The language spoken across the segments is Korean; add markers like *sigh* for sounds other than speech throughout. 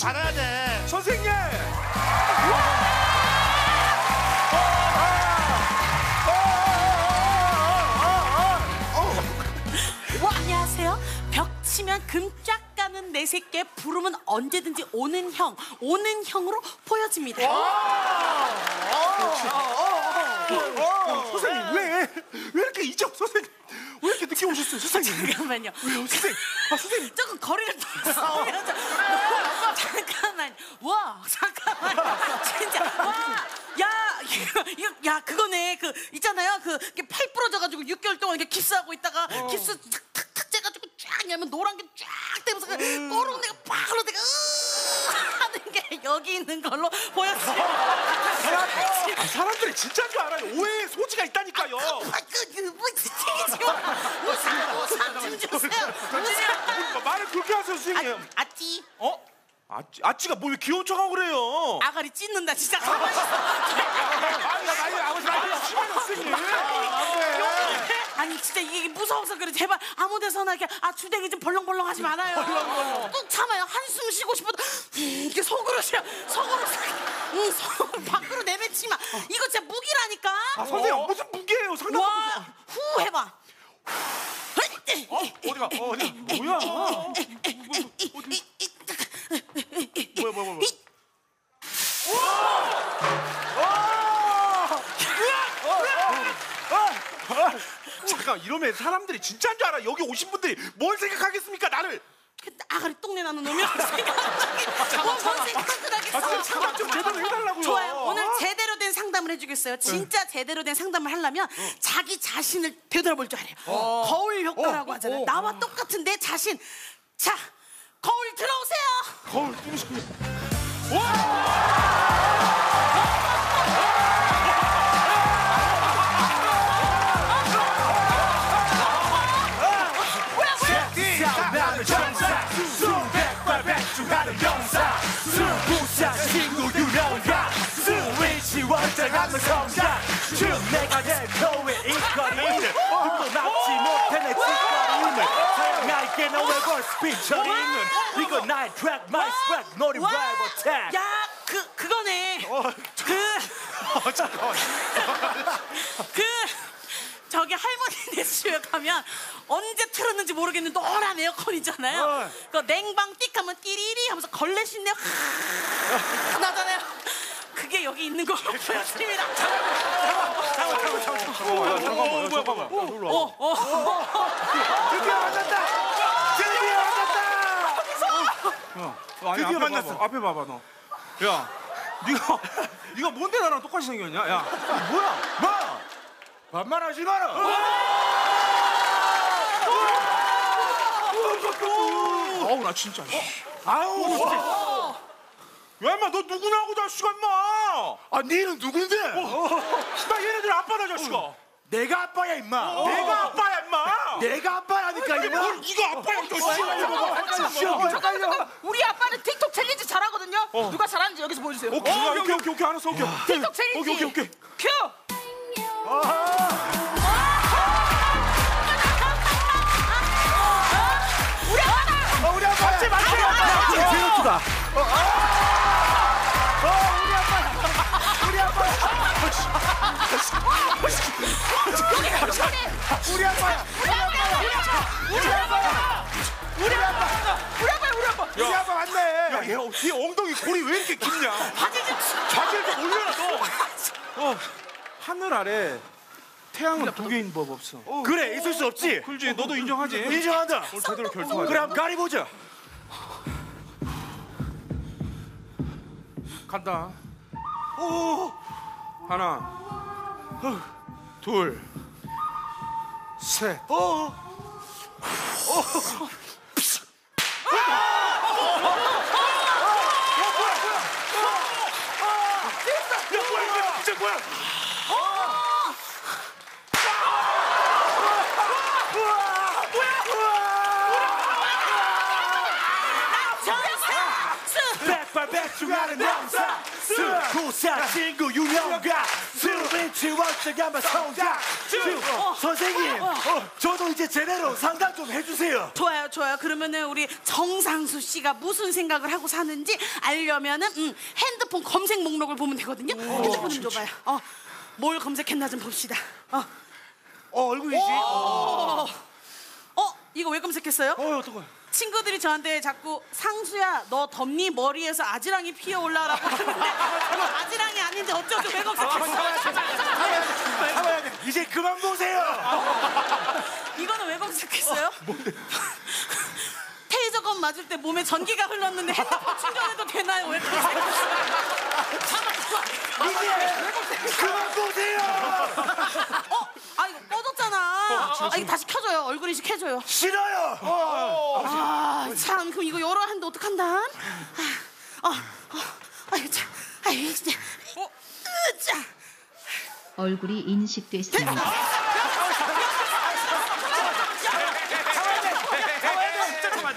받아야 돼. 선생님! 와, 안녕하세요. 벽 치면 금쫙 가는 내 새끼 부르면 언제든지 오는 형, 오는 형으로 보여집니다. 선생님, 왜? 왜 이렇게 이적 선생님? 오셨어요, 선생님? *laughs* 잠깐만요. 왜요, 선생님? 아, 선생님. *laughs* 조금 거리를 둬서 *laughs* 잠깐만. 와, 잠깐만. 진짜 와. 야, 이거, 이거 야 그거네. 그 있잖아요. 그 이렇게 팔 부러져가지고 6개월 동안 이렇게 깁스하고 있다가 깁스 탁탁탁 째가지고 쫙 열면 노란 게 쫙 되면서 그 꼬롱 내가 팍 흘러 내가 으 하는 게 여기 있는 걸로 보였어요. 아, 사람들이 진짜인 줄 알아요. 오해의 소지가 있다니까요. 아, 그, 그, 뭐, 마. 우산, 우산 좀 주세요. 뭐 말을 그렇게 하세요, 선생님. 아, 아찌. 어? 아찌, 아찌가 뭘 귀여운 척하고 그래요? 아가리 찢는다, 진짜. 가만히 있어. 아니, 아니, 아버지, 아니, 심해요, 선생님. 아니 진짜 이게 무서워서 그래 제발 아무 데서나 이렇게 아 주댕이 좀 벌렁벌렁 하지 말아요 꾹 참아요 한숨 쉬고 싶어도 음, 이게 속으로 쉬어 속으로 음, 속 밖으로 내뱉지 마 이거 진짜 무기라니까 아, 선생님, 무슨 무게예요? 상담. 와 후 해봐 어? 어디가? 어, 어디? 뭐야? 뭐야, 뭐야, 뭐야. 잠깐 이러면 사람들이 진짜인 줄 알아. 여기 오신 분들이 뭘 생각하겠습니까, 나를? 그 아가리 똥내 나는 놈이라고 *laughs* 생각하기 뭔 생각을 하겠어 아, 선생님 상담 좀 제대로 해달라고요. 좋아요. 오늘 제대로 된 상담을 해주겠어요. 진짜 제대로 된 상담을 하려면 자기 자신을 되돌아볼 줄 알아요. 거울 효과라고 하잖아요. 나와 똑같은 내 자신. 자, 거울 들어오세요. 거울 뚫으시고. 나 걸 스피처링은 이건 나의 트랙 마이 스웩 노리 와, 라이버 탭 야, 그 그거네. 그, *laughs* *laughs* 그 저기 할머니네 집에 *laughs* 가면 언제 틀었는지 모르겠는 노란 에어컨 있잖아요. 그 냉방 띡 하면 띠리리 하면서 걸레 신내 확 나잖아요. 그게 여기 있는 걸로 보여드립니다. 어, 뭐야, 봐봐. 어, 어. 드디어 만났다. 드디어 야, 드디어 만났어. 앞에 봐봐 너. 야, 네가 *laughs* 네가 뭔데 나랑 똑같이 생겼냐? 야, 뭐야? 뭐? 반말하지 마라. 아우 나 진짜. 아우 진짜. 야 임마 너 누구냐고 자식아 임마. 아 니는 누군데? 나 얘네들 아빠다 자식아. 내가 아빠야 임마 내가 아빠야. 내가 아빠라니까 임마 뭘 네가 아빠야 이 자식아. 잠깐만 우리 아빠는 틱톡 챌린지 잘하거든요? 누가 잘하는지 여기서 보여주세요. 오케이 오케이 오케이 오케이, 오케이 알았어 오케이. 틱톡 챌린지. 오케이 오케이 오케이. 큐. 우리 아빠. 맞지 맞지 제로투다. 우리 아빠야 우리 아빠 우리 아빠 우리 아빠 맞네 야, 얘, 어, 얘 엉덩이 골이 왜 이렇게 깊냐? 바지 좀좀 올려라 너. 어, 하늘 아래 태양은 두 개인 법 없어. 그래 있을 수 없지 그렇지, 너도 인정하지? 인정한다 오늘 제대로 결정하자. 그럼 가리보자 간다. 오, 하나, 어, 둘, 셋. 어 야, 뭐야 진짜 뭐야? 백중하는 남사 스쿠사 친구 유명가 스위치 원장하면 성장 쭉 선생님 저도 이제 제대로 상담 좀 해주세요 좋아요, 좋아요. 그러면은 우리 정상수 씨가 무슨 생각을 하고 사는지 알려면은 음, 핸드폰 검색 목록을 보면 되거든요. 핸드폰 좀 줘봐요. 어, 뭘 검색했나 좀 봅시다. 어, 어 얼굴이지? 어, 어, 이거 왜 검색했어요? 어 어떡해 친구들이 저한테 자꾸 상수야 너 덥니 머리에서 아지랑이 피어 올라라고 하는데 이거 아지랑이 아닌데 어쩌죠 왜 검색했어요? 잡아야 돼 이제 그만 보세요 이거는 왜 검색했어요? *laughs* 테이저건 맞을 때 몸에 전기가 흘렀는데 핸드폰 충전해도 되나요? 왜 검색했어요? *laughs* 이제 그만 보세요 어? 아 이거 꺼졌잖아. 아 이거 다시 켜줘요. 얼굴 인식 켜줘요. 싫어요 아 참 그럼 이거 열어 하는데 어떡한다? 아, 어, 어, 아이고 참, 아이고 진짜. 어, 으짜. 얼굴이 인식됐습니다.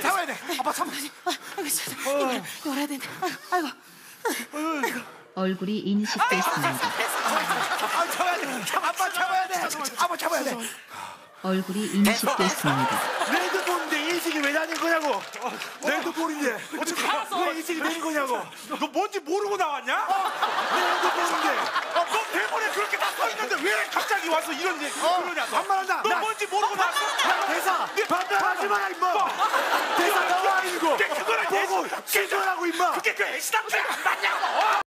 잡아야 돼 아빠 잡아 아, 아이고 진짜. 이거 열어야 되네. 아이고, 아이고. 얼굴이 인식됐습니다. 아 잡아야 돼 아빠 잡아야 돼 아빠 잡아야 돼 얼굴이 인식됐습니다. 레드볼인데 인식이 왜 다닌 거냐고. 레드볼인데. 어떻게 알았어. 왜 인식이 되는 거냐고. 너 뭔지 모르고 나왔냐? 레드볼인데. 아, 너 대본에 그렇게 다 써 있는데 왜 갑자기 와서 이런 얘기 그러냐 너. 반말한다. 너 나- 뭔지 모르고 나왔어. 야 대사. 반말하지 마라 임마. 대사 나와 이거. 그게 그거랑 보고 신고하라고 임마. 그게 그 애시당초에 간다